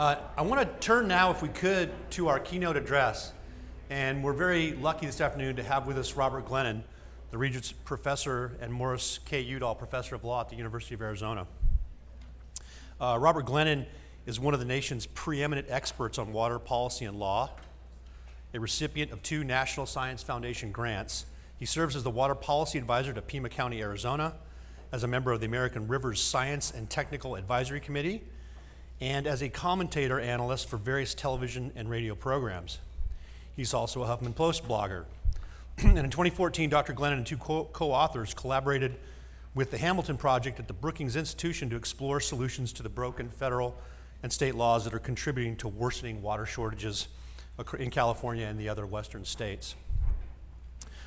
Uh, I want to turn now, if we could, to our keynote address. And we're very lucky this afternoon to have with us Robert Glennon, the Regents Professor and Morris K. Udall Professor of Law at the University of Arizona. Uh, Robert Glennon is one of the nation's preeminent experts on water policy and law, a recipient of two National Science Foundation grants. He serves as the Water Policy Advisor to Pima County, Arizona, as a member of the American Rivers Science and Technical Advisory Committee, and as a commentator analyst for various television and radio programs. He's also a Huffington Post blogger. and in 2014, Dr. Glennon and two co authors collaborated with the Hamilton Project at the Brookings Institution to explore solutions to the broken federal and state laws that are contributing to worsening water shortages in California and the other western states.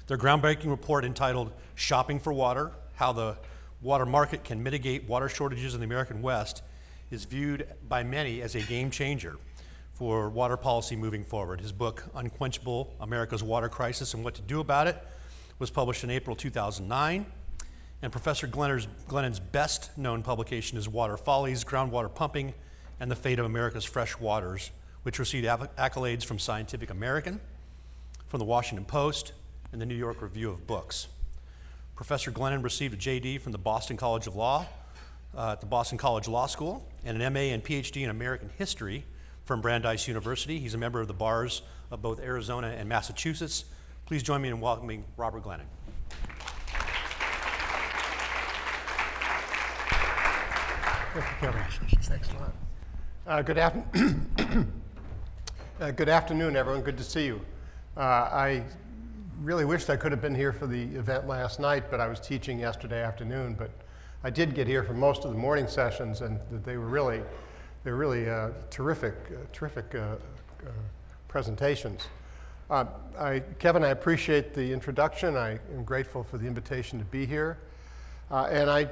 Their groundbreaking report entitled Shopping for Water How the Water Market Can Mitigate Water Shortages in the American West is viewed by many as a game changer for water policy moving forward. His book, Unquenchable America's Water Crisis and What to Do About It, was published in April 2009. And Professor Glennon's best known publication is Water Follies, Groundwater Pumping, and the Fate of America's Fresh Waters, which received accolades from Scientific American, from the Washington Post, and the New York Review of Books. Professor Glennon received a JD from the Boston College of Law uh, at the Boston College Law School and an MA and PhD in American History from Brandeis University. He's a member of the bars of both Arizona and Massachusetts. Please join me in welcoming Robert Glennon. Thank you. Thanks a lot. Uh, good, afternoon. uh, good afternoon, everyone. Good to see you. Uh, I really wished I could have been here for the event last night, but I was teaching yesterday afternoon. But I did get here for most of the morning sessions, and they were really, they were really uh, terrific, uh, terrific uh, uh, presentations. Uh, I, Kevin, I appreciate the introduction. I am grateful for the invitation to be here. and I,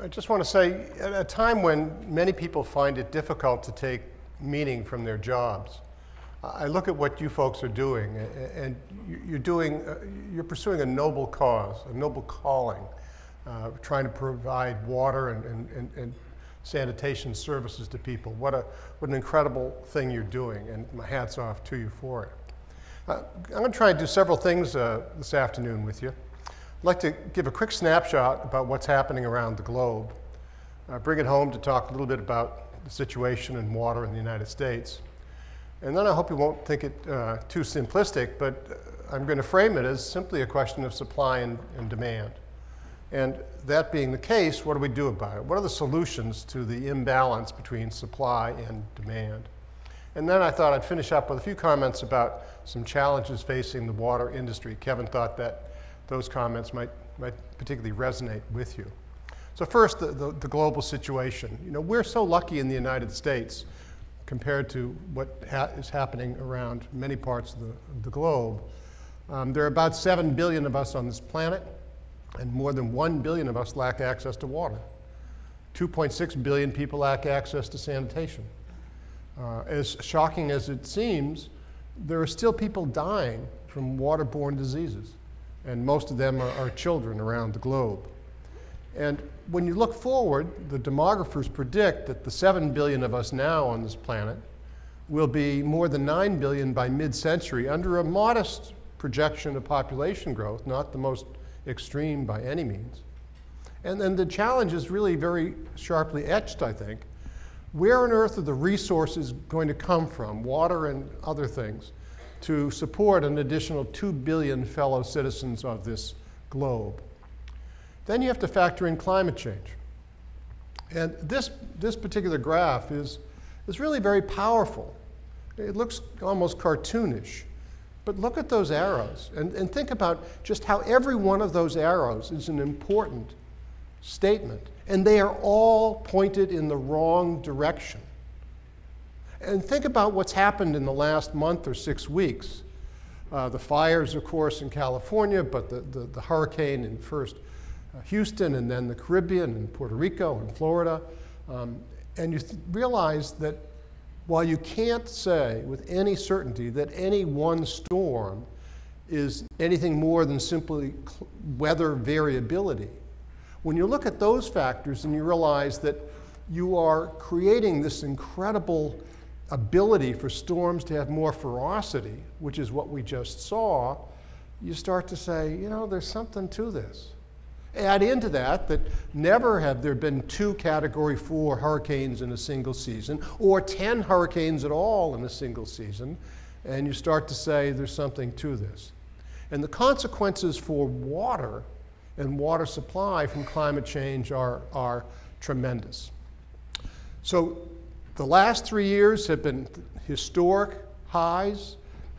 I just want to say, at a time when many people find it difficult to take meaning from their jobs, I look at what you folks are doing, and you're doing, uh, you're pursuing a noble cause, a noble calling, uh, trying to provide water and, and, and, sanitation services to people. What, a, what an incredible thing you're doing, and my hat's off to you for it. Uh, I'm going to try and do several things uh, this afternoon with you. I'd like to give a quick snapshot about what's happening around the globe, uh, bring it home to talk a little bit about the situation in water in the United States. And then I hope you won't think it uh, too simplistic, but I'm going to frame it as simply a question of supply and, and, demand. And that being the case, what do we do about it? What are the solutions to the imbalance between supply and demand? And then I thought I'd finish up with a few comments about some challenges facing the water industry. Kevin thought that those comments might, might particularly resonate with you. So first, the, the, the global situation. You know, we're so lucky in the United States compared to what ha is happening around many parts of the, of the globe. Um, there are about 7 billion of us on this planet, and more than 1 billion of us lack access to water. 2.6 billion people lack access to sanitation. Uh, as shocking as it seems, there are still people dying from waterborne diseases, and most of them are, are children around the globe. And when you look forward, the demographers predict that the 7 billion of us now on this planet will be more than 9 billion by mid century under a modest projection of population growth, not the most extreme by any means. And then the challenge is really very sharply etched, I think. Where on earth are the resources going to come from, water and other things, to support an additional 2 billion fellow citizens of this globe? Then you have to factor in climate change. And this, this particular graph is, is really very powerful. It looks almost cartoonish. But look at those arrows and, and think about just how every one of those arrows is an important statement. And they are all pointed in the wrong direction. And think about what's happened in the last month or six weeks. Uh, the fires, of course, in California, but the, the, the hurricane in first uh, Houston and then the Caribbean and Puerto Rico and Florida. Um, and you realize that while you can't say with any certainty that any one storm is anything more than simply weather variability, when you look at those factors and you realize that you are creating this incredible ability for storms to have more ferocity, which is what we just saw, you start to say, you know, there's something to this. Add into that that never have there been two category four hurricanes in a single season, or 10 hurricanes at all in a single season, and you start to say there's something to this. And the consequences for water and water supply from climate change are, are tremendous. So the last three years have been historic highs.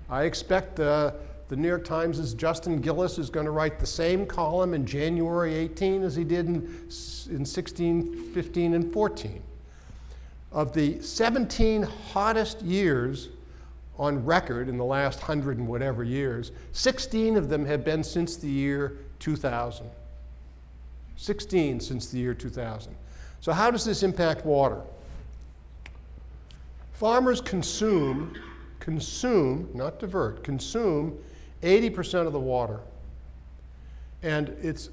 I expect uh, the New York Times' Justin Gillis is going to write the same column in January 18 as he did in, in 16, 15, and 14. Of the 17 hottest years on record in the last hundred and whatever years, 16 of them have been since the year 2000. 16 since the year 2000. So, how does this impact water? Farmers consume, consume, not divert, consume 80% of the water. And it's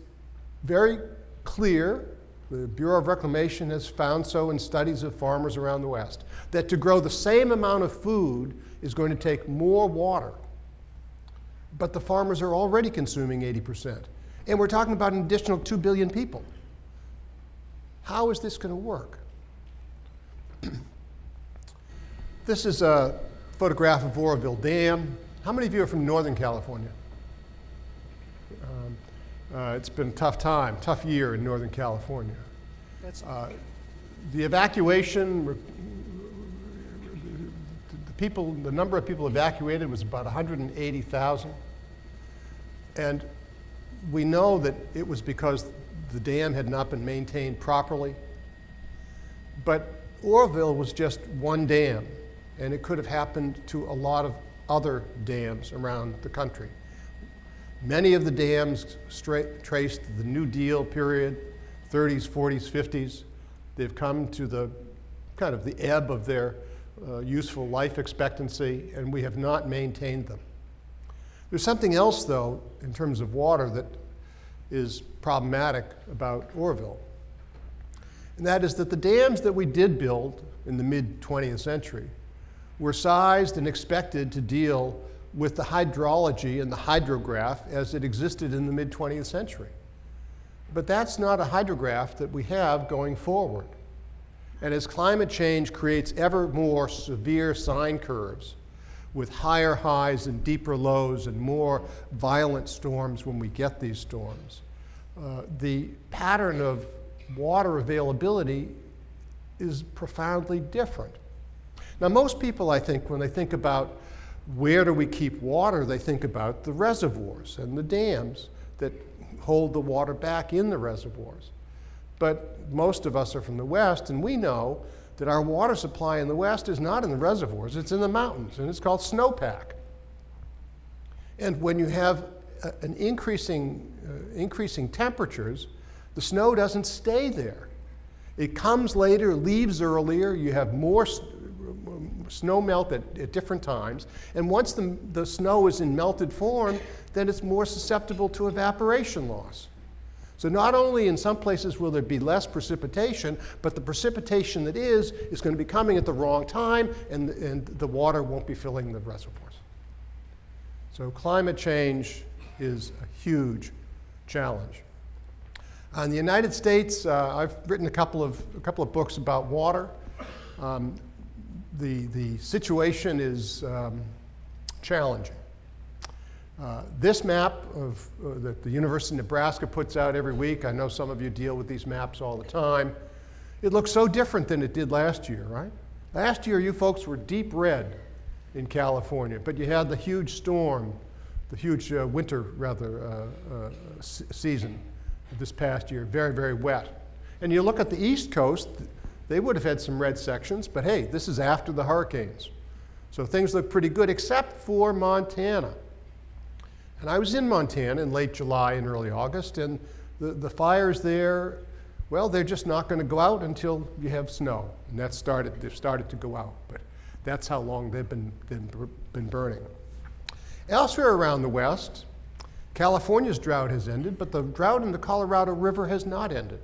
very clear, the Bureau of Reclamation has found so in studies of farmers around the West, that to grow the same amount of food is going to take more water. But the farmers are already consuming 80%. And we're talking about an additional 2 billion people. How is this going to work? this is a photograph of Oroville Dam. How many of you are from Northern California? Um, uh, it's been a tough time, tough year in Northern California. Uh, the evacuation, the people, the number of people evacuated was about 180,000. And we know that it was because the dam had not been maintained properly. But Oroville was just one dam, and it could have happened to a lot of other dams around the country. Many of the dams traced the New Deal period, 30s, 40s, 50s. They've come to the kind of the ebb of their uh, useful life expectancy, and we have not maintained them. There's something else, though, in terms of water that is problematic about Oroville. And that is that the dams that we did build in the mid 20th century were sized and expected to deal with the hydrology and the hydrograph as it existed in the mid 20th century. But that's not a hydrograph that we have going forward. And as climate change creates ever more severe sine curves with higher highs and deeper lows and more violent storms when we get these storms, uh, the pattern of water availability is profoundly different. Now, most people, I think, when they think about where do we keep water, they think about the reservoirs and the dams that hold the water back in the reservoirs. But most of us are from the West, and we know that our water supply in the West is not in the reservoirs, it's in the mountains, and it's called snowpack. And when you have a, an increasing, uh, increasing temperatures, the snow doesn't stay there. It comes later, leaves earlier, you have more snow melt at, at different times. And once the, the snow is in melted form, then it's more susceptible to evaporation loss. So not only in some places will there be less precipitation, but the precipitation that is is going to be coming at the wrong time, and, and the water won't be filling the reservoirs. So climate change is a huge challenge. In the United States, uh, I've written a couple of, a couple of books about water. Um, the, the situation is um, challenging. Uh, this map of, uh, that the University of Nebraska puts out every week, I know some of you deal with these maps all the time. It looks so different than it did last year, right? Last year, you folks were deep red in California, but you had the huge storm, the huge uh, winter, rather, uh, uh, season this past year, very, very wet. And you look at the East Coast, they would have had some red sections, but hey, this is after the hurricanes. So things look pretty good, except for Montana. And I was in Montana in late July and early August, and the, the fires there, well, they're just not going to go out until you have snow. And that started, they've started to go out, but that's how long they've been, been, been burning. Elsewhere around the West, California's drought has ended, but the drought in the Colorado River has not ended.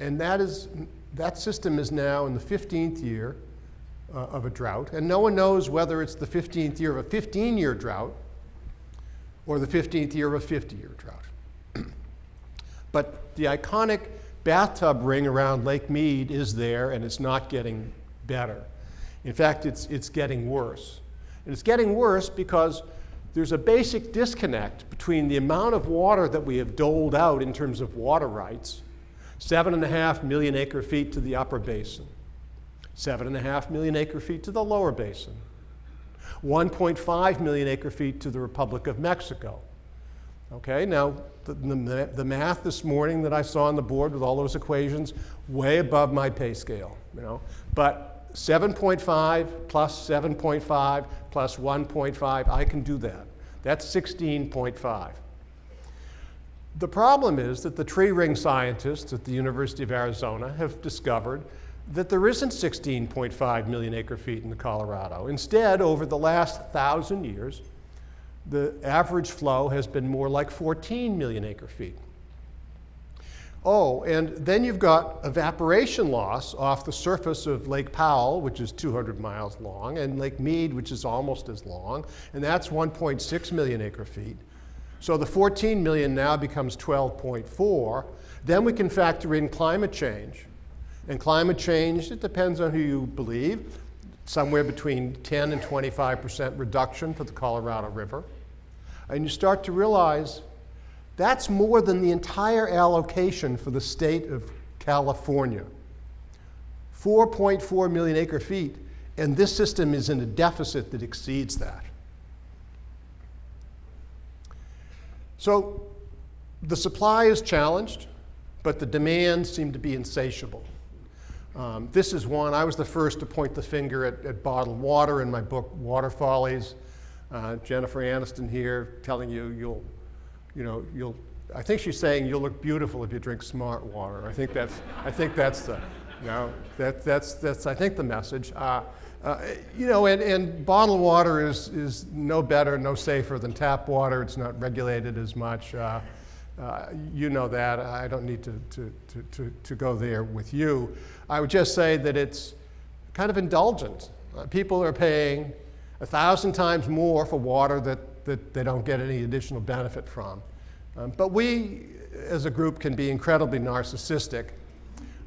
And that is that system is now in the 15th year uh, of a drought, and no one knows whether it's the 15th year of a 15 year drought or the 15th year of a 50 year drought. but the iconic bathtub ring around Lake Mead is there and it's not getting better. In fact, it's, it's getting worse. And it's getting worse because there's a basic disconnect between the amount of water that we have doled out in terms of water rights seven and a half million acre feet to the upper basin, seven and a half million acre feet to the lower basin, 1.5 million acre feet to the Republic of Mexico. Okay, now the, the, the, math this morning that I saw on the board with all those equations, way above my pay scale, you know. But 7.5 plus 7.5 plus 1.5, I can do that. That's 16.5. The problem is that the tree ring scientists at the University of Arizona have discovered that there isn't 16.5 million acre feet in the Colorado. Instead, over the last thousand years, the average flow has been more like 14 million acre feet. Oh, and then you've got evaporation loss off the surface of Lake Powell, which is 200 miles long, and Lake Mead, which is almost as long, and that's 1.6 million acre feet. So the 14 million now becomes 12.4. Then we can factor in climate change. And climate change, it depends on who you believe, somewhere between 10 and 25% reduction for the Colorado River. And you start to realize that's more than the entire allocation for the state of California. 4.4 million acre feet, and this system is in a deficit that exceeds that. So the supply is challenged, but the demand seemed to be insatiable. Um, this is one, I was the first to point the finger at, at bottled water in my book, Water Follies. Uh, Jennifer Aniston here telling you you'll, you know, you'll, I think she's saying you'll look beautiful if you drink smart water. I think that's, I think that's the, you know, that, that's, that's, I think the message. Uh, uh, you know, and, and bottled water is, is no better, no safer than tap water. It's not regulated as much. Uh, uh, you know that. I don't need to, to, to, to, to go there with you. I would just say that it's kind of indulgent. Uh, people are paying a thousand times more for water that, that they don't get any additional benefit from. Um, but we, as a group, can be incredibly narcissistic.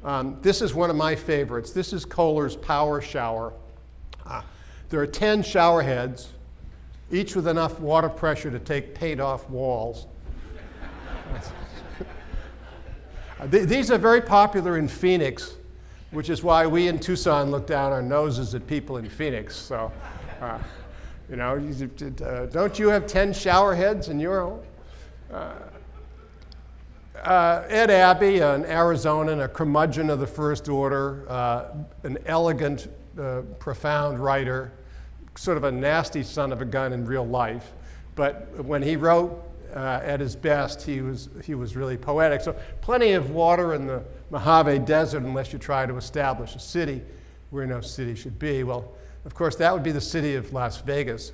Um, this is one of my favorites. This is Kohler's Power Shower. Uh, there are 10 shower heads, each with enough water pressure to take paint off walls. These are very popular in Phoenix, which is why we in Tucson look down our noses at people in Phoenix. So. Uh, you know, uh, don't you have 10 shower heads in your home? Uh, uh, Ed Abbey, an Arizonan, a curmudgeon of the first order, uh, an elegant, uh, profound writer, sort of a nasty son of a gun in real life. But when he wrote at his best, he was, he was really poetic. So plenty of water in the Mojave Desert unless you try to establish a city where no city should be. Well, of course, that would be the city of Las Vegas.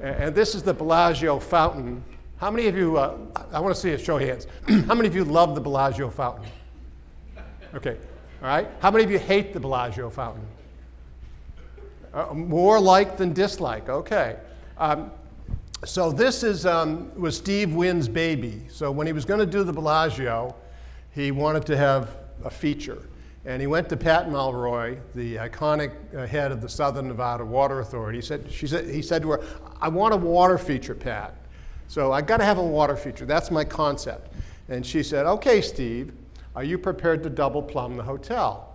And this is the Bellagio fountain. How many of you, uh, I want to see a show of hands. How many of you love the Bellagio fountain? Okay, all right. How many of you hate the Bellagio fountain? Uh, more like than dislike, okay. Um, so this is, um, was Steve Wynn's baby. So when he was going to do the Bellagio, he wanted to have a feature. And he went to Pat Mulroy, the iconic uh, head of the Southern Nevada Water Authority. He said, she said, he said to her, I want a water feature, Pat. So I got to have a water feature. That's my concept. And she said, okay, Steve, are you prepared to double plumb the hotel?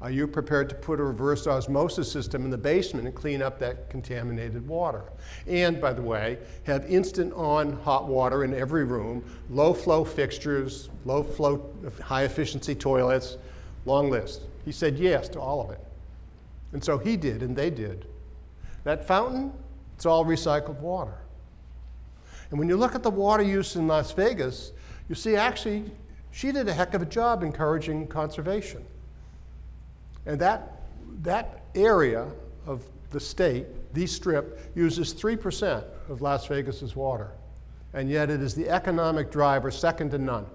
Are you prepared to put a reverse osmosis system in the basement and clean up that contaminated water? And, by the way, have instant on hot water in every room, low flow fixtures, low flow, high efficiency toilets, Long list. He said yes to all of it. And so he did, and they did. That fountain, it's all recycled water. And when you look at the water use in Las Vegas, you see actually she did a heck of a job encouraging conservation. And that, that area of the state, the strip, uses 3% of Las Vegas's water. And yet it is the economic driver second to none.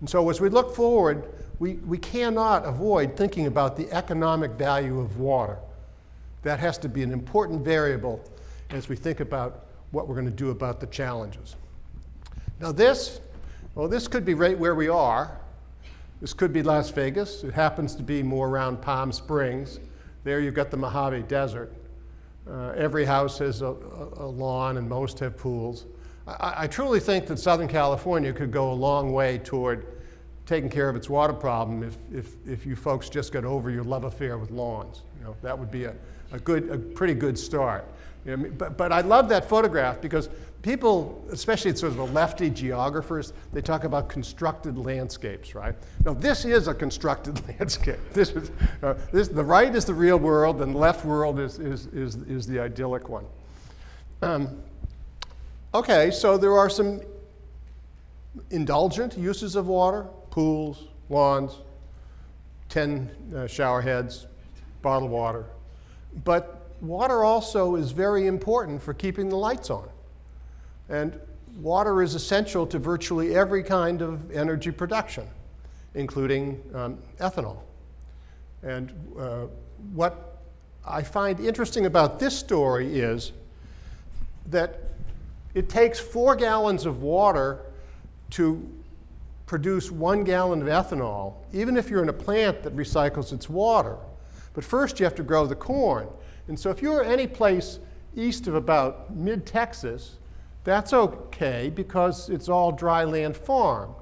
And so as we look forward, we, we cannot avoid thinking about the economic value of water. That has to be an important variable as we think about what we're going to do about the challenges. Now, this, well, this could be right where we are. This could be Las Vegas. It happens to be more around Palm Springs. There you've got the Mojave Desert. Uh, every house has a, a, lawn and most have pools. I, I, truly think that Southern California could go a long way toward taking care of its water problem if, if, if you folks just got over your love affair with lawns. You know, that would be a, a, good, a pretty good start. You know, but, but I love that photograph because people, especially sort of the lefty geographers, they talk about constructed landscapes, right? Now, this is a constructed landscape. This is, uh, this, the right is the real world, and the left world is, is, is, is the idyllic one. Um, okay, so there are some indulgent uses of water, pools, lawns, 10 uh, shower heads, bottled water. But water also is very important for keeping the lights on. And water is essential to virtually every kind of energy production, including um, ethanol. And uh, what I find interesting about this story is that it takes four gallons of water to produce one gallon of ethanol, even if you're in a plant that recycles its water. But first you have to grow the corn. And so if you're any place east of about mid-Texas, that's okay because it's all dry land farm.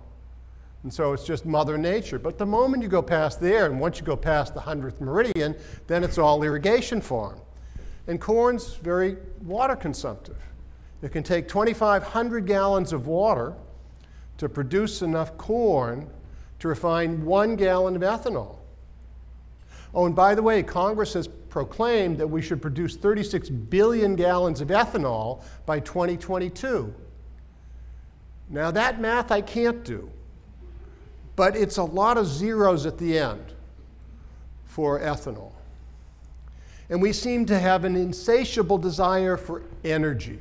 And so it's just Mother Nature. But the moment you go past there, and once you go past the 100th meridian, then it's all irrigation farm. And corn's very water consumptive. It can take 2,500 gallons of water to produce enough corn to refine one gallon of ethanol. Oh, and by the way, Congress has proclaimed that we should produce 36 billion gallons of ethanol by 2022. Now, that math I can't do, but it's a lot of zeros at the end for ethanol. And we seem to have an insatiable desire for energy.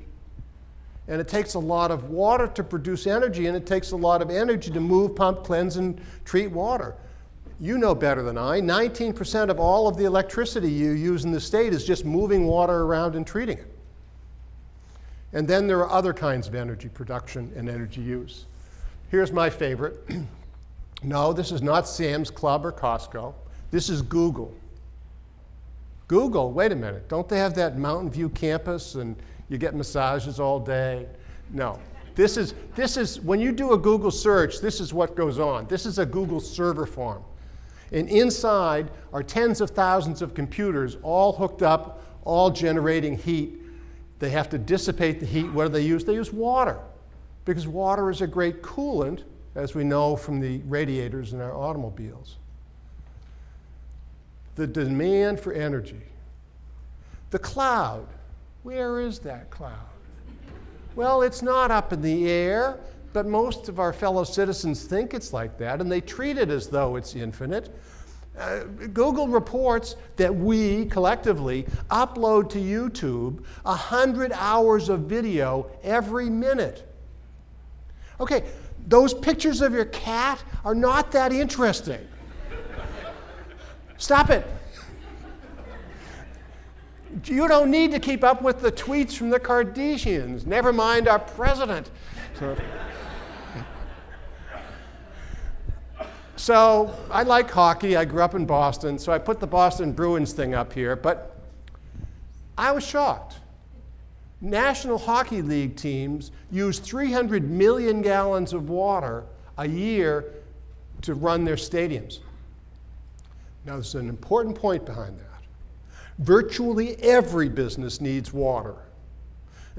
And it takes a lot of water to produce energy, and it takes a lot of energy to move, pump, cleanse, and treat water you know better than I, 19% of all of the electricity you use in the state is just moving water around and treating it. And then there are other kinds of energy production and energy use. Here's my favorite. no, this is not Sam's Club or Costco. This is Google. Google, wait a minute, don't they have that Mountain View campus and you get massages all day? No. This is, this is, when you do a Google search, this is what goes on. This is a Google server farm. And inside are tens of thousands of computers all hooked up, all generating heat. They have to dissipate the heat. What do they use? They use water because water is a great coolant, as we know from the radiators in our automobiles. The demand for energy. The cloud. Where is that cloud? Well, it's not up in the air. But most of our fellow citizens think it's like that, and they treat it as though it's infinite. Uh, Google reports that we collectively upload to YouTube 100 hours of video every minute. Okay, those pictures of your cat are not that interesting. Stop it. You don't need to keep up with the tweets from the Kardashians, never mind our president. So, So I like hockey. I grew up in Boston, so I put the Boston Bruins thing up here, but I was shocked. National Hockey League teams use 300 million gallons of water a year to run their stadiums. Now, there's an important point behind that. Virtually every business needs water.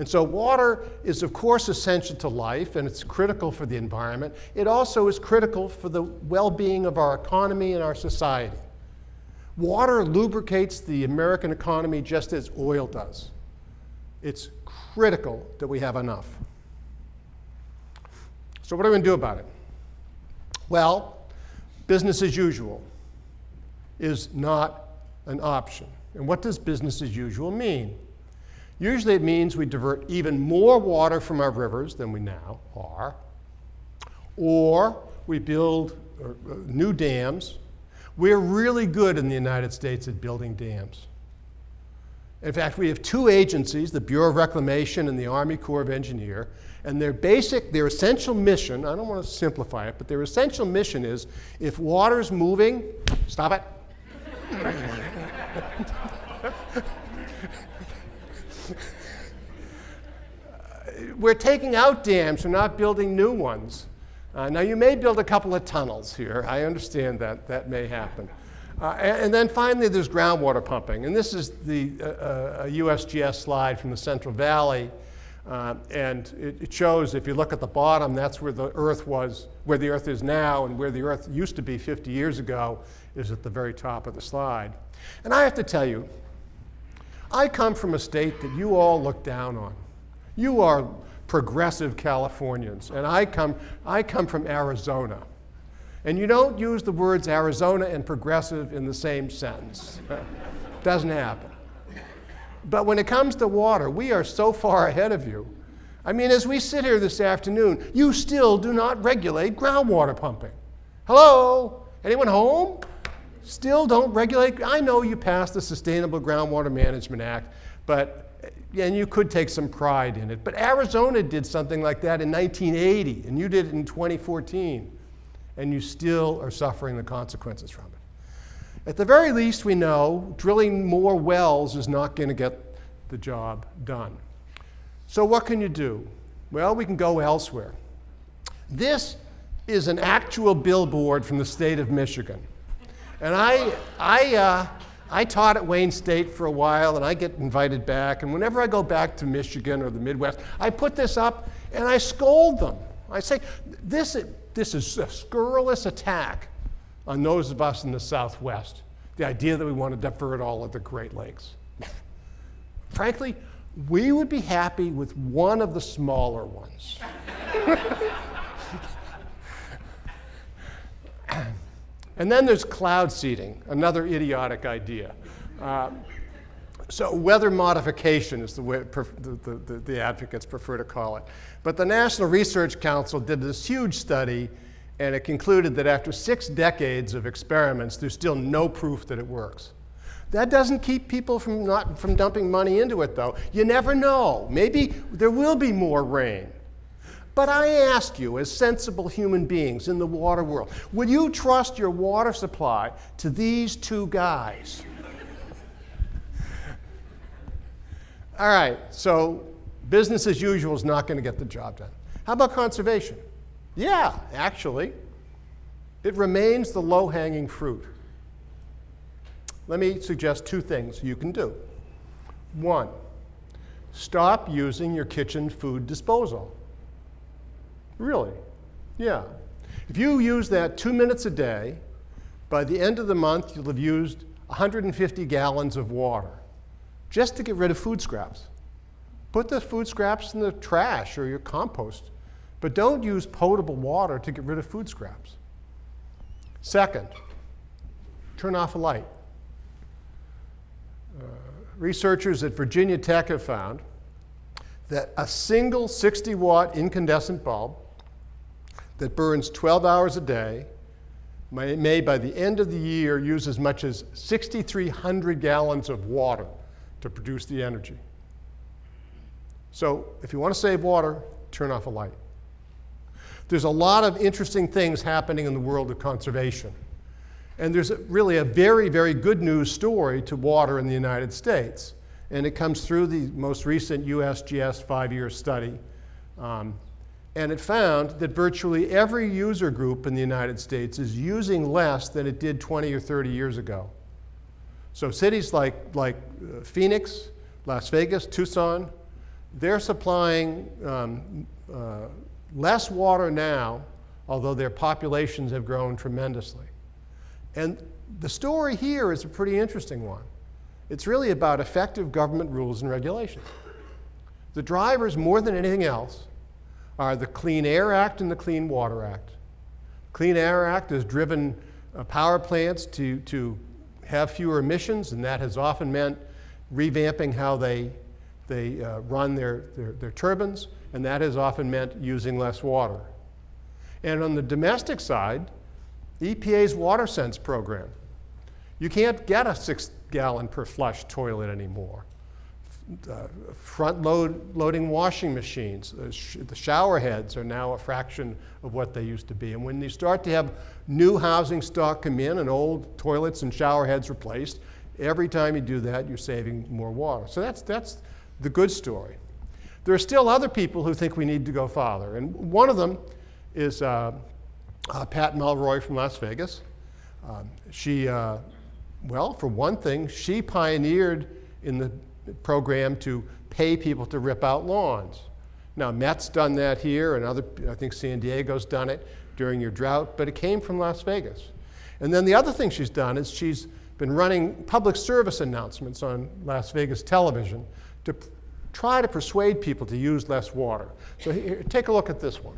And so water is, of course, essential to life and it's critical for the environment. It also is critical for the well-being of our economy and our society. Water lubricates the American economy just as oil does. It's critical that we have enough. So what are we going to do about it? Well, business as usual is not an option. And what does business as usual mean? Usually it means we divert even more water from our rivers than we now are, or we build uh, uh, new dams. We're really good in the United States at building dams. In fact, we have two agencies, the Bureau of Reclamation and the Army Corps of Engineer, and their basic, their essential mission, I don't want to simplify it, but their essential mission is if water's moving, stop it. We're taking out dams, we're not building new ones. Uh, now, you may build a couple of tunnels here. I understand that. That may happen. Uh, and, and, then finally, there's groundwater pumping. And this is the uh, uh USGS slide from the Central Valley. Uh, and it, it, shows, if you look at the bottom, that's where the Earth was, where the Earth is now, and where the Earth used to be 50 years ago is at the very top of the slide. And I have to tell you, I come from a state that you all look down on. You are progressive Californians, and I come, I come from Arizona. And you don't use the words Arizona and progressive in the same sentence. Doesn't happen. But when it comes to water, we are so far ahead of you. I mean, as we sit here this afternoon, you still do not regulate groundwater pumping. Hello? Anyone home? Still don't regulate? I know you passed the Sustainable Groundwater Management Act, but and you could take some pride in it. But Arizona did something like that in 1980, and you did it in 2014 and you still are suffering the consequences from it. At the very least, we know drilling more wells is not going to get the job done. So, what can you do? Well, we can go elsewhere. This is an actual billboard from the state of Michigan. And I, I, uh, I taught at Wayne State for a while, and I get invited back. And whenever I go back to Michigan or the Midwest, I put this up and I scold them. I say, this, this is a scurrilous attack on those of us in the Southwest. The idea that we want to divert all of the Great Lakes. Frankly, we would be happy with one of the smaller ones. and then there's cloud seeding, another idiotic idea. Uh, so weather modification is the way the, the, the, advocates prefer to call it. But the National Research Council did this huge study, and it concluded that after six decades of experiments, there's still no proof that it works. That doesn't keep people from, not, from dumping money into it, though. You never know. Maybe there will be more rain. But I ask you, as sensible human beings in the water world, would you trust your water supply to these two guys? All right, so business as usual is not going to get the job done. How about conservation? Yeah, actually, it remains the low hanging fruit. Let me suggest two things you can do. One, stop using your kitchen food disposal. Really? Yeah. If you use that two minutes a day, by the end of the month, you'll have used 150 gallons of water just to get rid of food scraps. Put the food scraps in the trash or your compost, but don't use potable water to get rid of food scraps. Second, turn off a light. Uh, researchers at Virginia Tech have found that a single 60 watt incandescent bulb that burns 12 hours a day may, by the end of the year, use as much as 6,300 gallons of water to produce the energy. So if you want to save water, turn off a light. There's a lot of interesting things happening in the world of conservation. And there's really a very, very good news story to water in the United States. And it comes through the most recent USGS five year study. Um, and it found that virtually every user group in the United States is using less than it did 20 or 30 years ago. So cities like, like uh, Phoenix, Las Vegas, Tucson, they're supplying um, uh, less water now, although their populations have grown tremendously. And the story here is a pretty interesting one. It's really about effective government rules and regulations. The drivers, more than anything else, are the Clean Air Act and the Clean Water Act. Clean Air Act has driven uh, power plants to, to have fewer emissions, and that has often meant revamping how they, they uh, run their, their, their turbines, and that has often meant using less water. And on the domestic side, EPA's WaterSense program. You can't get a six gallon per flush toilet anymore. Uh, front load, loading washing machines. Uh, sh- the shower heads are now a fraction of what they used to be. And when you start to have new housing stock come in and old toilets and shower heads replaced, every time you do that, you're saving more water. So that's, that's the good story. There are still other people who think we need to go farther. And one of them is uh, uh, Pat Mulroy from Las Vegas. Um, she, uh, well, for one thing, she pioneered in the program to pay people to rip out lawns. Now, Met's done that here, and other, I think San Diego's done it during your drought, but it came from Las Vegas. And then the other thing she's done is she's been running public service announcements on Las Vegas television to try to persuade people to use less water. So here, take a look at this one.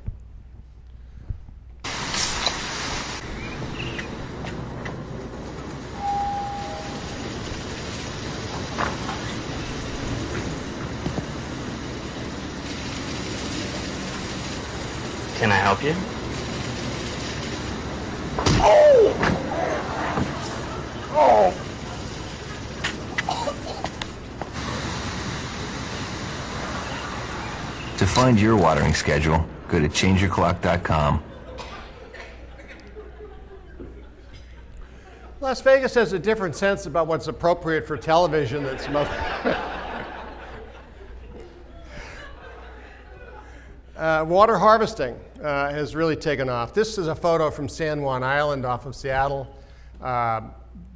Can I help you? To find your watering schedule, go to changeyourclock.com. Las Vegas has a different sense about what's appropriate for television than some other. Uh, water harvesting uh, has really taken off. This is a photo from San Juan Island off of Seattle. Uh,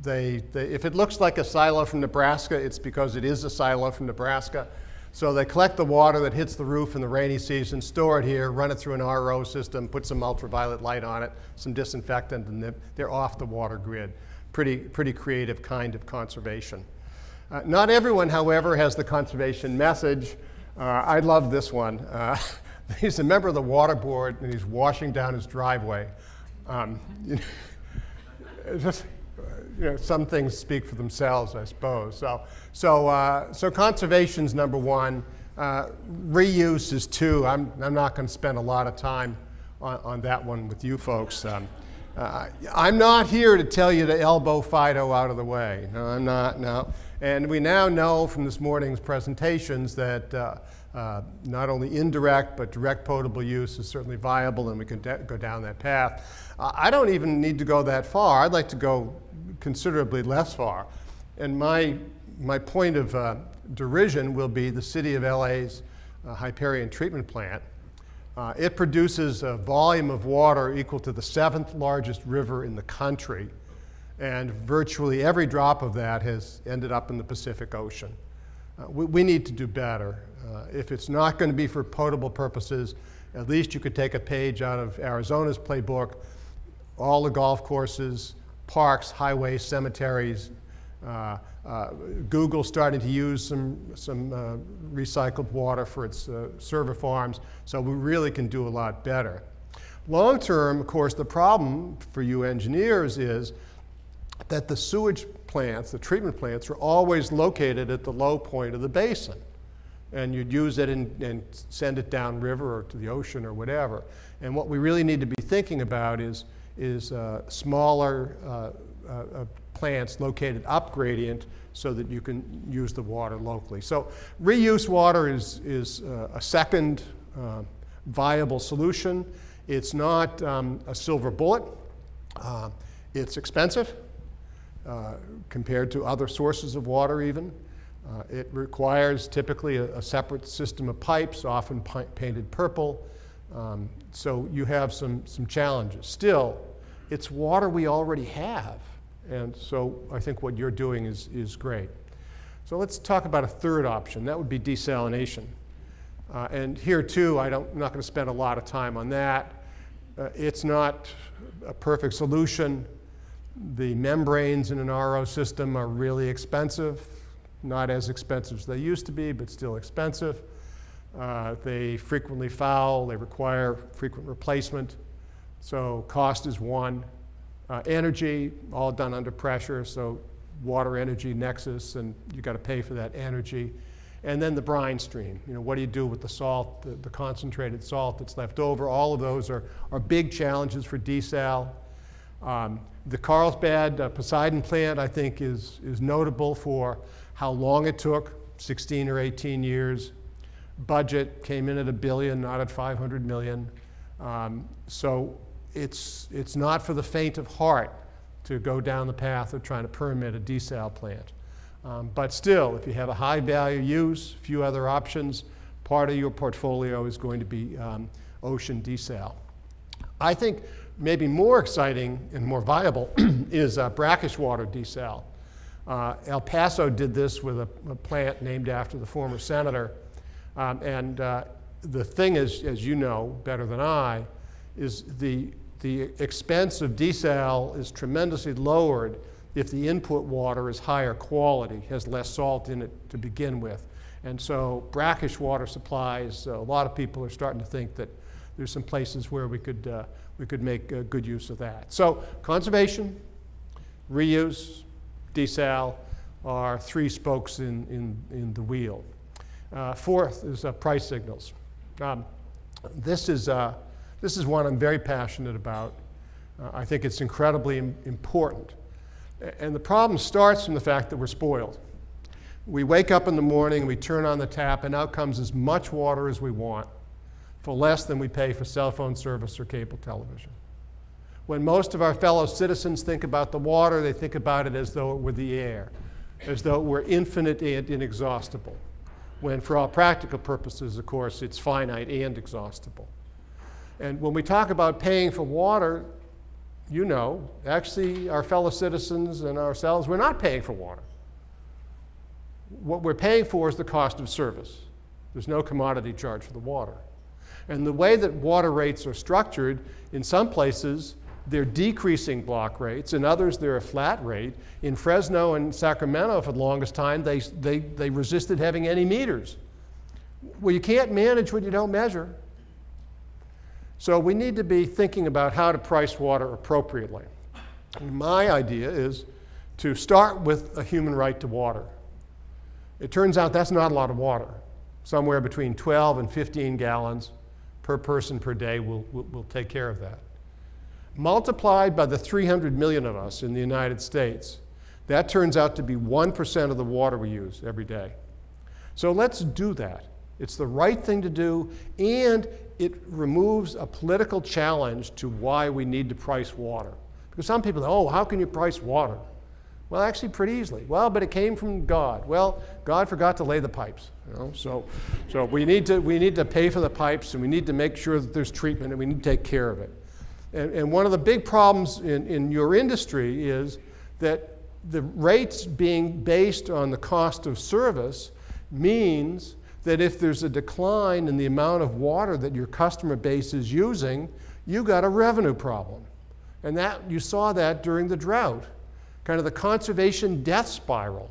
they, they, if it looks like a silo from Nebraska, it's because it is a silo from Nebraska. So they collect the water that hits the roof in the rainy season, store it here, run it through an RO system, put some ultraviolet light on it, some disinfectant, and they're- off the water grid. Pretty, pretty creative kind of conservation. Uh, not everyone, however, has the conservation message. Uh, I love this one. Uh, he's a member of the water board and he's washing down his driveway. Um, you know, just, uh, you know, some things speak for themselves, I suppose. So, so, uh, so conservation's number one. Uh, reuse is two. I'm, I'm not going to spend a lot of time on, on that one with you folks. Um, uh, I'm not here to tell you to elbow Fido out of the way. No, I'm not. No. And we now know from this morning's presentations that uh, not only indirect but direct potable use is certainly viable, and we can go down that path. Uh, I don't even need to go that far. I'd like to go considerably less far. And my, my point of uh, derision will be the city of LA's uh, Hyperion treatment plant. Uh, it produces a volume of water equal to the seventh largest river in the country, and virtually every drop of that has ended up in the Pacific Ocean. Uh, we, we need to do better. Uh, if it's not going to be for potable purposes, at least you could take a page out of Arizona's playbook. All the golf courses, parks, highways, cemeteries, uh, uh, Google starting to use some, some uh, recycled water for its uh, server farms, so we really can do a lot better. Long term, of course, the problem for you engineers is that the sewage plants, the treatment plants, are always located at the low point of the basin. And you'd use it and, and send it downriver or to the ocean or whatever. And what we really need to be thinking about is, is uh, smaller uh, uh, uh, plants located up gradient so that you can use the water locally. So reuse water is, is uh, a second uh, viable solution. It's not um, a silver bullet. It's expensive compared to other sources of water even. Uh, it requires typically a, a separate system of pipes, often painted purple. Um, so you have some, some challenges. Still, it's water we already have. And so I think what you're doing is, is great. So let's talk about a third option. That would be desalination. Uh, and here too, I don't, I'm not going to spend a lot of time on that. Uh, it's not a perfect solution. The membranes in an RO system are really expensive, not as expensive as they used to be, but still expensive. Uh, they frequently foul, they require frequent replacement. So cost is one. Uh, energy, all done under pressure, so water energy nexus, and you got to pay for that energy. And then the brine stream. You know, what do you do with the salt, the, the concentrated salt that's left over? All of those are, are big challenges for desal. Um, the Carlsbad uh, Poseidon plant, I think, is, is notable for how long it took 16 or 18 years. Budget came in at a billion, not at 500 million. Um, so it's, it's not for the faint of heart to go down the path of trying to permit a desal plant. Um, but still, if you have a high value use, few other options, part of your portfolio is going to be um, ocean desal. I think maybe more exciting and more viable is uh, brackish water desal. Uh, El Paso did this with a, a, plant named after the former senator. Um, and uh, the thing is, as you know better than I, is the, the expense of desal is tremendously lowered if the input water is higher quality, has less salt in it to begin with. And so brackish water supplies, a lot of people are starting to think that there's some places where we could, uh, we could make uh, good use of that. So conservation, reuse, desal are three spokes in, in, in the wheel. Uh, fourth is uh, price signals. Um, this, is, uh, this is one I'm very passionate about. Uh, I think it's incredibly Im important. And the problem starts from the fact that we're spoiled. We wake up in the morning, we turn on the tap, and out comes as much water as we want for less than we pay for cell phone service or cable television. When most of our fellow citizens think about the water, they think about it as though it were the air, as though it were infinite and inexhaustible. When, for all practical purposes, of course, it's finite and exhaustible. And when we talk about paying for water, you know, actually, our fellow citizens and ourselves, we're not paying for water. What we're paying for is the cost of service. There's no commodity charge for the water. And the way that water rates are structured, in some places, they're decreasing block rates. In others, they're a flat rate. In Fresno and Sacramento, for the longest time, they, they, they resisted having any meters. Well, you can't manage what you don't measure. So we need to be thinking about how to price water appropriately. My idea is to start with a human right to water. It turns out that's not a lot of water. Somewhere between 12 and 15 gallons per person per day will will will take care of that. Multiplied by the 300 million of us in the United States, that turns out to be 1% of the water we use every day. So let's do that. It's the right thing to do, and it removes a political challenge to why we need to price water. Because some people, oh, how can you price water? Well, actually, pretty easily. Well, but it came from God. Well, God forgot to lay the pipes. You know? So, so we, need to, we need to pay for the pipes, and we need to make sure that there's treatment, and we need to take care of it. And, and one of the big problems in, in your industry is that the rates being based on the cost of service means that if there's a decline in the amount of water that your customer base is using, you got a revenue problem. And that you saw that during the drought, kind of the conservation death spiral.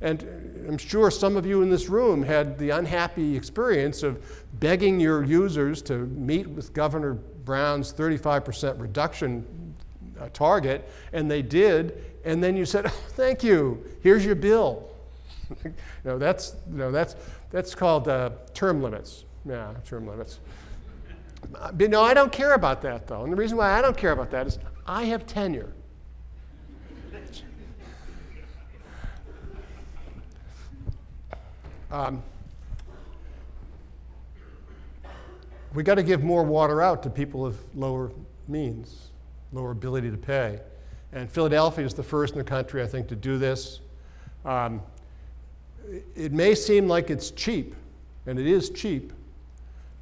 And I'm sure some of you in this room had the unhappy experience of begging your users to meet with Governor Brown's 35% reduction uh, target, and they did, and then you said, oh, thank you, here's your bill. know, that's, know, that's, that's called uh, term limits. Yeah, term limits. But no, I don't care about that though. And the reason why I don't care about that is I have tenure. Um, we got to give more water out to people of lower means, lower ability to pay. And Philadelphia is the first in the country, I think, to do this. Um, it may seem like it's cheap, and it is cheap,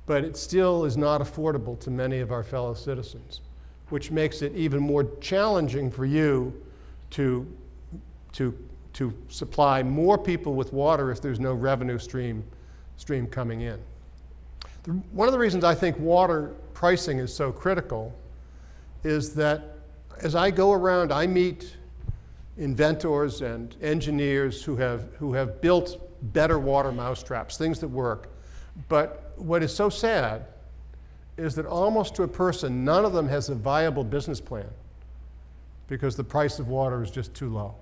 but it still is not affordable to many of our fellow citizens, which makes it even more challenging for you to, to, to supply more people with water if there's no revenue stream, stream coming in. The, one of the reasons I think water pricing is so critical is that as I go around, I meet inventors and engineers who have, who have built better water mousetraps, things that work. But what is so sad is that almost to a person, none of them has a viable business plan because the price of water is just too low.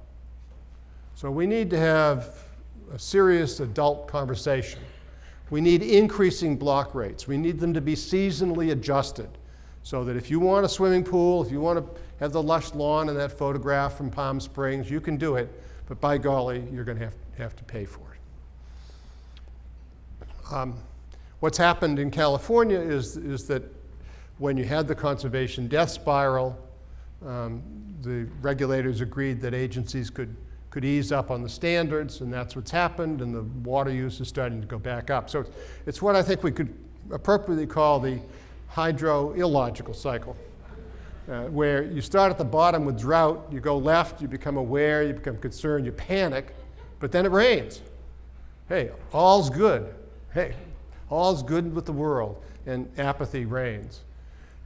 So we need to have a serious adult conversation. We need increasing block rates. We need them to be seasonally adjusted so that if you want a swimming pool, if you want to have the lush lawn in that photograph from Palm Springs, you can do it, but by golly, you're going to have, have to pay for it. Um, what's happened in California is, is that when you had the conservation death spiral, um, the regulators agreed that agencies could, could ease up on the standards, and that's what's happened, and the water use is starting to go back up. So it's, what I think we could appropriately call the hydro-illogical cycle, uh, where you start at the bottom with drought, you go left, you become aware, you become concerned, you panic, but then it rains. Hey, all's good. Hey, all's good with the world, and apathy reigns.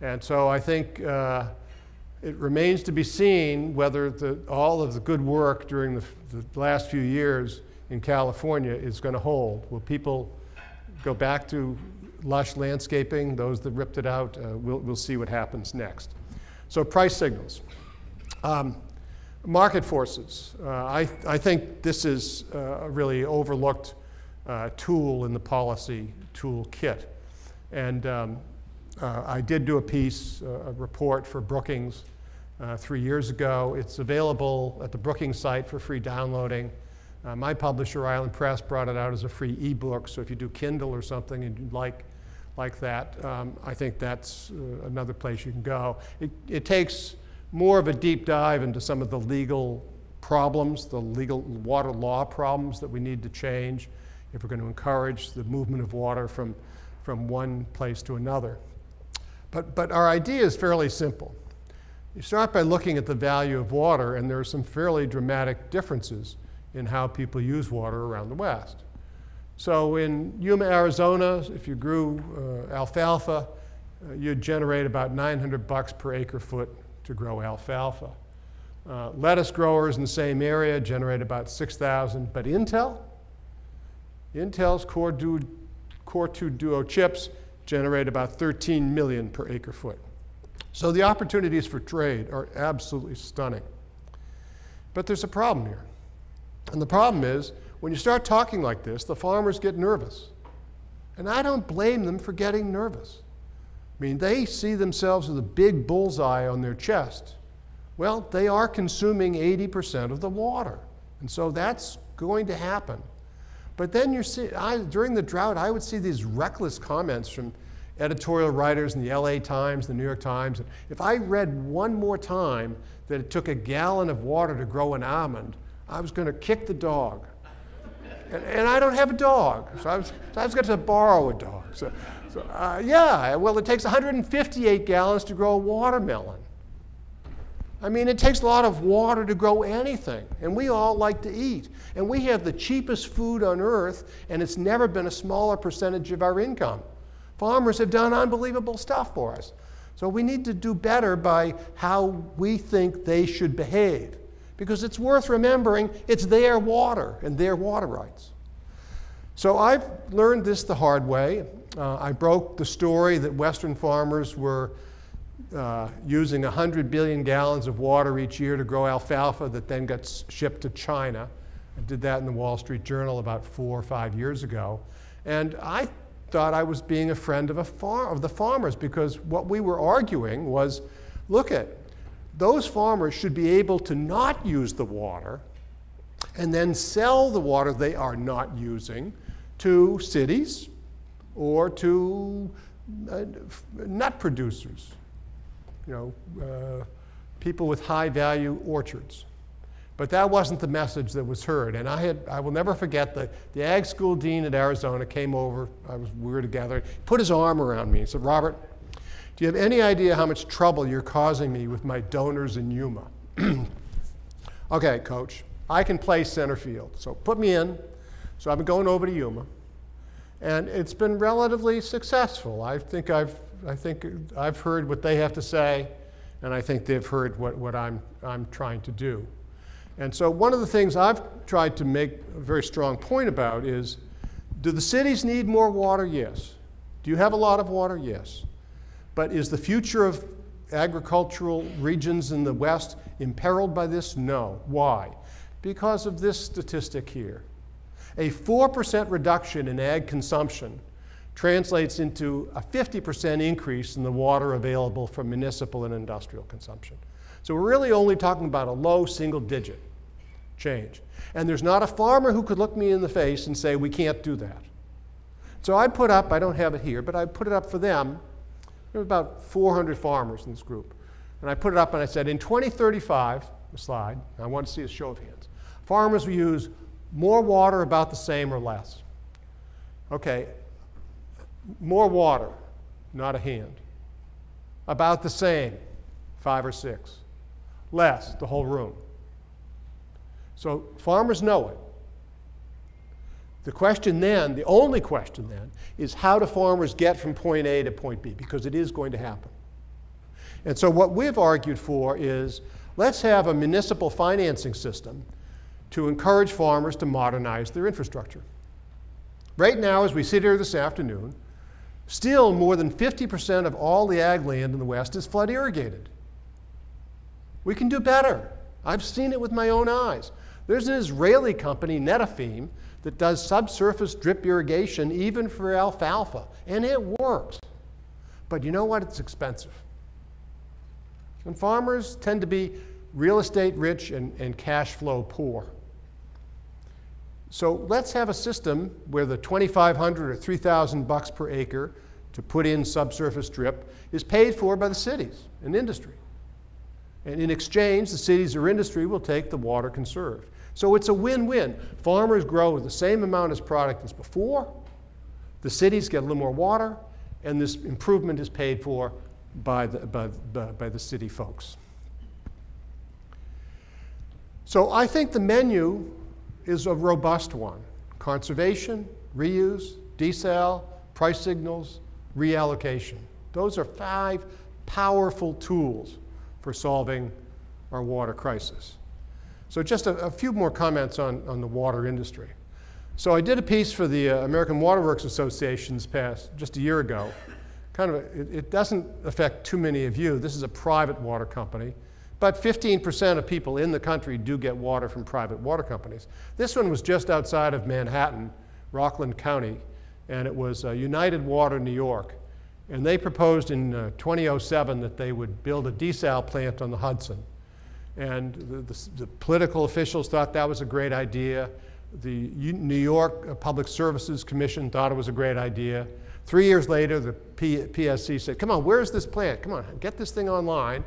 And so I think uh, it remains to be seen whether the, all of the good work during the, the last few years in California is going to hold. Will people go back to lush landscaping, those that ripped it out? Uh, we'll, we'll see what happens next. So, price signals. Um, market forces. Uh, I, I think this is uh, a really overlooked uh, tool in the policy toolkit. And um, uh, I did do a piece, a report for Brookings uh, three years ago. It's available at the Brookings site for free downloading. Uh, my publisher, Island Press, brought it out as a free ebook. So if you do Kindle or something and you like, like that, um, I think that's uh, another place you can go. It, it takes more of a deep dive into some of the legal problems, the legal water law problems that we need to change if we're going to encourage the movement of water from, from one place to another. But, but our idea is fairly simple. You start by looking at the value of water, and there are some fairly dramatic differences in how people use water around the West. So in Yuma, Arizona, if you grew uh, alfalfa, uh, you'd generate about 900 bucks per acre foot to grow alfalfa. Uh, lettuce growers in the same area generate about 6,000, but Intel, Intel's Core, Core 2 Duo chips generate about 13 million per acre foot. So the opportunities for trade are absolutely stunning. But there's a problem here. And the problem is, when you start talking like this, the farmers get nervous. And I don't blame them for getting nervous. I mean, they see themselves with a big bullseye on their chest. Well, they are consuming 80% of the water. And so that's going to happen. But then you see, I, during the drought, I would see these reckless comments from editorial writers in the LA Times, the New York Times. If I read one more time that it took a gallon of water to grow an almond, I was going to kick the dog. And, and, I don't have a dog, so I was, so I was going to borrow a dog. So, so uh, yeah, well, it takes 158 gallons to grow a watermelon. I mean, it takes a lot of water to grow anything, and we all like to eat. And we have the cheapest food on earth, and it's never been a smaller percentage of our income. Farmers have done unbelievable stuff for us. So we need to do better by how we think they should behave. Because it's worth remembering it's their water and their water rights. So I've learned this the hard way. Uh, I broke the story that Western farmers were uh, using 100 billion gallons of water each year to grow alfalfa that then got shipped to China. I did that in the Wall Street Journal about four or five years ago. And I thought I was being a friend of, a far, of the farmers because what we were arguing was look at those farmers should be able to not use the water and then sell the water they are not using to cities or to uh, nut producers you know, uh, people with high value orchards. But that wasn't the message that was heard. And I, had, I will never forget that the ag school dean at Arizona came over, I was, we were together, He put his arm around me and said, Robert, do you have any idea how much trouble you're causing me with my donors in Yuma? okay, coach, I can play center field. So put me in. So I've been going over to Yuma. And it's been relatively successful. I think I've I think I've heard what they have to say, and I think they've heard what, what I'm, I'm trying to do. And so one of the things I've tried to make a very strong point about is, do the cities need more water? Yes. Do you have a lot of water? Yes. But is the future of agricultural regions in the West imperiled by this? No. Why? Because of this statistic here. A 4% reduction in ag consumption translates into a 50% increase in the water available for municipal and industrial consumption. So we're really only talking about a low single digit change. And there's not a farmer who could look me in the face and say, we can't do that. So I put up, I don't have it here, but I put it up for them. There were about 400 farmers in this group. And I put it up and I said, in 2035, the slide, I want to see a show of hands, farmers will use more water, about the same or less. Okay, more water, not a hand. About the same, five or six. Less, the whole room. So farmers know it. The question then, the only question then, is how do farmers get from point A to point B? Because it is going to happen. And so what we've argued for is let's have a municipal financing system to encourage farmers to modernize their infrastructure. Right now, as we sit here this afternoon, still more than 50% of all the ag land in the West is flood irrigated. We can do better. I've seen it with my own eyes. There's an Israeli company, Netafim, that does subsurface drip irrigation even for alfalfa, and it works. But you know what? It's expensive. And farmers tend to be real estate rich and, and cash flow poor. So let's have a system where the 2,500 or 3,000 bucks per acre to put in subsurface drip is paid for by the cities and industry. And in exchange, the cities or industry will take the water conserved. So it's a win-win. Farmers grow the same amount as product as before, the cities get a little more water, and this improvement is paid for by the, by, by, by the city folks. So I think the menu is a robust one. Conservation, reuse, desal, price signals, reallocation. Those are five powerful tools for solving our water crisis. So just a, a few more comments on, on the water industry. So I did a piece for the uh, American Waterworks Association's past just a year ago. Kind of, a, it, it doesn't affect too many of you. This is a private water company. But 15% of people in the country do get water from private water companies. This one was just outside of Manhattan, Rockland County, and it was uh, United Water New York. And they proposed in uh, 2007 that they would build a desal plant on the Hudson. And the, the, the, political officials thought that was a great idea. The New York uh, Public Services Commission thought it was a great idea. Three years later, the P PSC said, come on, where's this plant? Come on, get this thing online.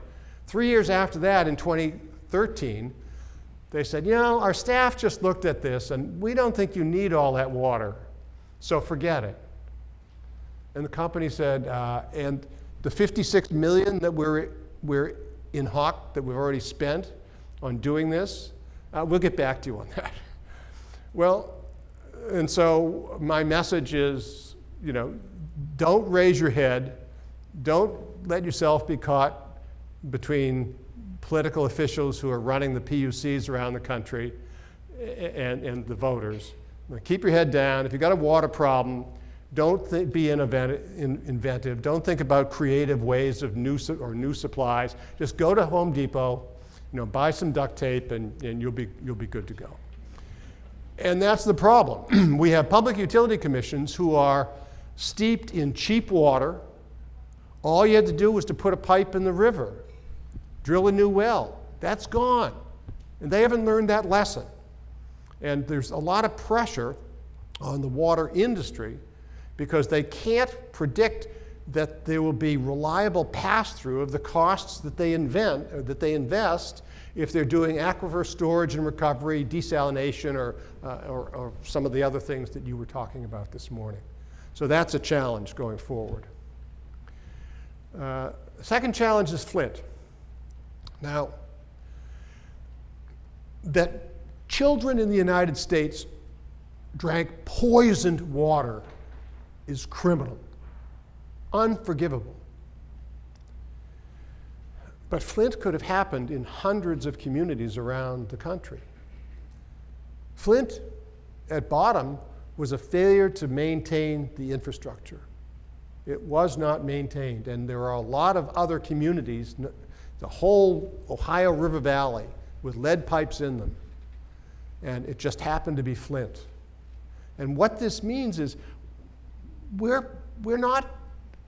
Three years after that, in 2013, they said, you know, our staff just looked at this and we don't think you need all that water, so forget it. And the company said, uh, and the 56 million that we're, we're in hock that we've already spent on doing this, uh, we'll get back to you on that. well, and so my message is, you know, don't raise your head, don't let yourself be caught between political officials who are running the PUCs around the country and, and the voters. Keep your head down. If you've got a water problem, don't be inventive. Don't think about creative ways of new or new supplies. Just go to Home Depot, you know, buy some duct tape, and, and you'll, be, you'll be good to go. And that's the problem. we have public utility commissions who are steeped in cheap water. All you had to do was to put a pipe in the river, drill a new well. That's gone. And they haven't learned that lesson. And there's a lot of pressure on the water industry because they can't predict that there will be reliable pass-through of the costs that they invent or that they invest if they're doing aquifer storage and recovery, desalination, or, uh, or, or, some of the other things that you were talking about this morning. So that's a challenge going forward. Uh, second challenge is Flint. Now, that children in the United States drank poisoned water is criminal, unforgivable. But Flint could have happened in hundreds of communities around the country. Flint, at bottom, was a failure to maintain the infrastructure. It was not maintained, and there are a lot of other communities, the whole Ohio River Valley, with lead pipes in them, and it just happened to be Flint. And what this means is we're, we're not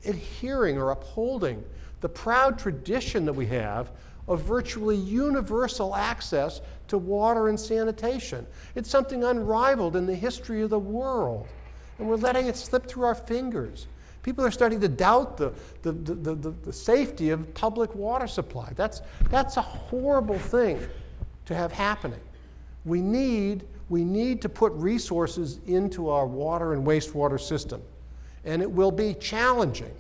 adhering or upholding the proud tradition that we have of virtually universal access to water and sanitation. It's something unrivaled in the history of the world. And we're letting it slip through our fingers. People are starting to doubt the, the, the, the, the safety of public water supply. That's, that's a horrible thing to have happening. We need, we need to put resources into our water and wastewater system. And it will be challenging.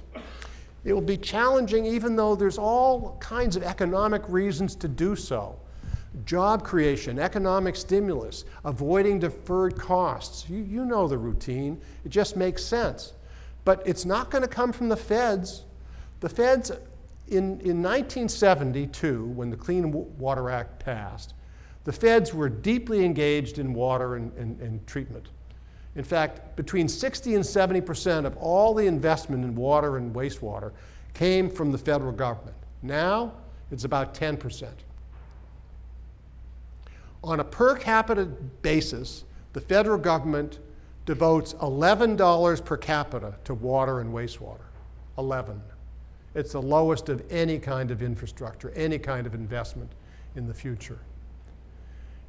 It will be challenging even though there's all kinds of economic reasons to do so. Job creation, economic stimulus, avoiding deferred costs. You, you know the routine. It just makes sense. But it's not going to come from the feds. The feds, in, in 1972, when the Clean Water Act passed, the feds were deeply engaged in water and, and, and treatment. In fact, between 60 and 70 percent of all the investment in water and wastewater came from the federal government. Now, it's about 10 percent. On a per capita basis, the federal government devotes $11 per capita to water and wastewater. 11. It's the lowest of any kind of infrastructure, any kind of investment in the future.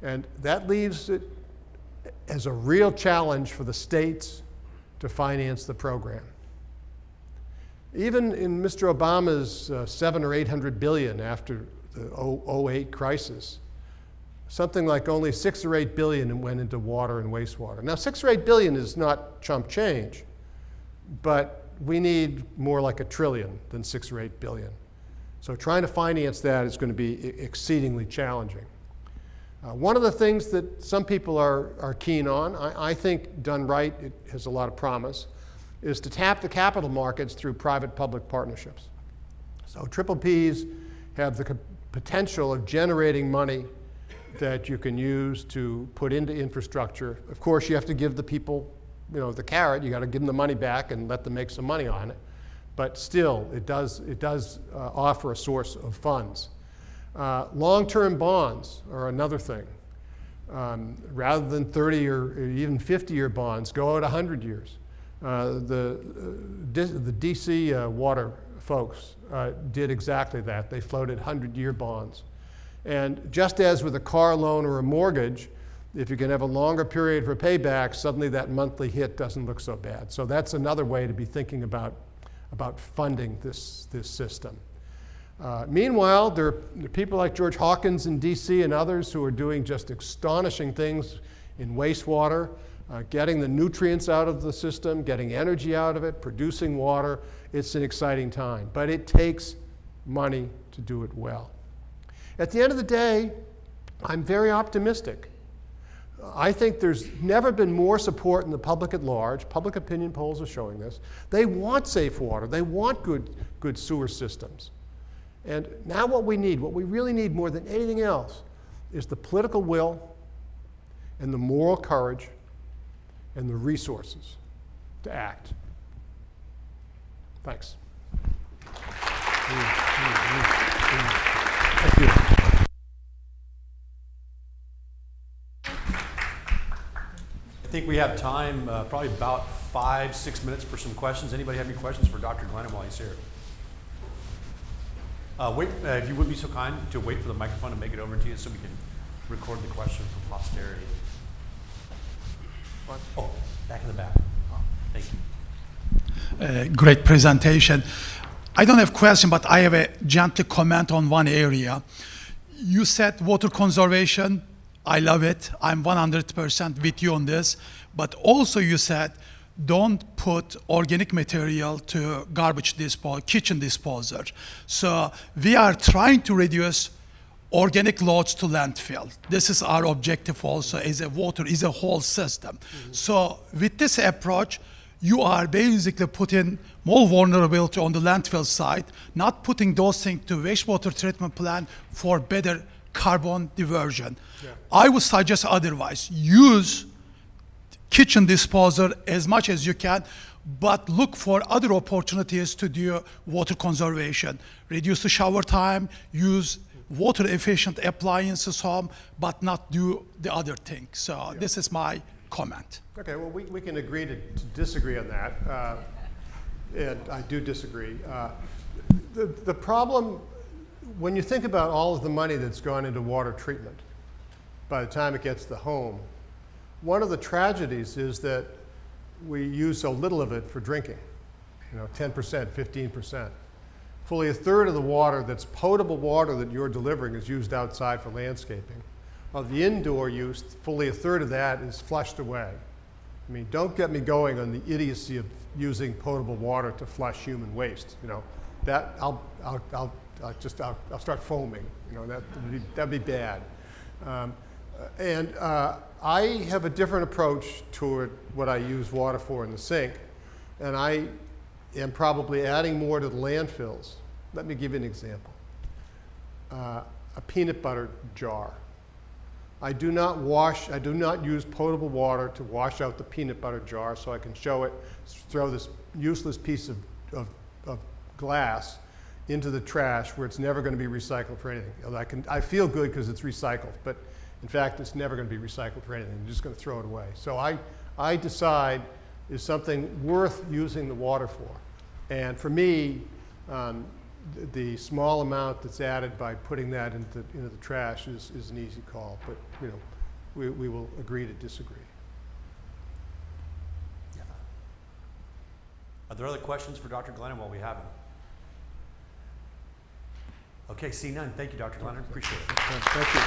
And that leaves it as a real challenge for the states to finance the program. Even in Mr. Obama's uh, seven or 800 billion after the 08 crisis, something like only six or eight billion went into water and wastewater. Now, six or eight billion is not chump change, but we need more like a trillion than six or eight billion. So trying to finance that is going to be exceedingly challenging. Uh, one of the things that some people are, are keen on, I, I, think done right, it has a lot of promise, is to tap the capital markets through private-public partnerships. So triple Ps have the potential of generating money that you can use to put into infrastructure. Of course, you have to give the people, you know, the carrot. You got to give them the money back and let them make some money on it. But still, it does, it does uh, offer a source of funds. Uh, long-term bonds are another thing. Um, rather than 30 or even 50-year bonds, go out 100 years. Uh, the, uh, the DC uh, water folks uh, did exactly that. They floated 100-year bonds. And just as with a car loan or a mortgage, if you can have a longer period for payback, suddenly that monthly hit doesn't look so bad. So that's another way to be thinking about, about funding this, this system. Uh, meanwhile, there are people like George Hawkins in DC and others who are doing just astonishing things in wastewater, uh, getting the nutrients out of the system, getting energy out of it, producing water. It's an exciting time, but it takes money to do it well. At the end of the day, I'm very optimistic. I think there's never been more support in the public at large. Public opinion polls are showing this. They want safe water. They want good, good sewer systems. And now, what we need, what we really need more than anything else, is the political will and the moral courage and the resources to act. Thanks. Thank you. I think we have time, uh, probably about five, six minutes for some questions. Anybody have any questions for Dr. Glennon while he's here? Uh, wait, uh, if you would be so kind to wait for the microphone to make it over to you so we can record the question for posterity. Oh, back in the back. thank you. Uh, great presentation. I don't have a question, but I have a gentle comment on one area. You said water conservation. I love it. I'm 100% with you on this. But also you said don't put organic material to garbage disposal, kitchen disposer. So we are trying to reduce organic loads to landfill. This is our objective also as a water, is a whole system. Mm-hmm. So with this approach, you are basically putting more vulnerability on the landfill side, not putting those things to wastewater treatment plant for better carbon diversion. Yeah. I would suggest otherwise. Use kitchen disposal as much as you can, but look for other opportunities to do water conservation. Reduce the shower time, use water efficient appliances home, but not do the other thing. So yeah. this is my comment. Okay, well, we, we can agree to, to disagree on that. Uh, and I do disagree. Uh, the, the problem, when you think about all of the money that's gone into water treatment, by the time it gets to the home, one of the tragedies is that we use so little of it for drinking, you know, 10%, 15%. Fully a third of the water that's potable water that you're delivering is used outside for landscaping. Of the indoor use, fully a third of that is flushed away. I mean, don't get me going on the idiocy of using potable water to flush human waste. You know, that I'll, I'll, I'll, I'll just I'll, I'll start foaming. You know, that would be, that'd be bad. Um, and uh, I have a different approach toward what I use water for in the sink, and I am probably adding more to the landfills. Let me give you an example. Uh, a peanut butter jar. I do not wash, I do not use potable water to wash out the peanut butter jar so I can show it, throw this useless piece of, of, of glass into the trash where it's never going to be recycled for anything. I, can, I feel good because it's recycled, but in fact, it's never going to be recycled for anything. I'm just going to throw it away. So I, I decide is something worth using the water for. And for me, um, the, the small amount that's added by putting that into, into the trash is, is an easy call. But, you know, we, we will agree to disagree. Are there other questions for Dr. Glennon while we have him? Okay, see none. Thank you, Dr. Glennon. Appreciate it. Thank you.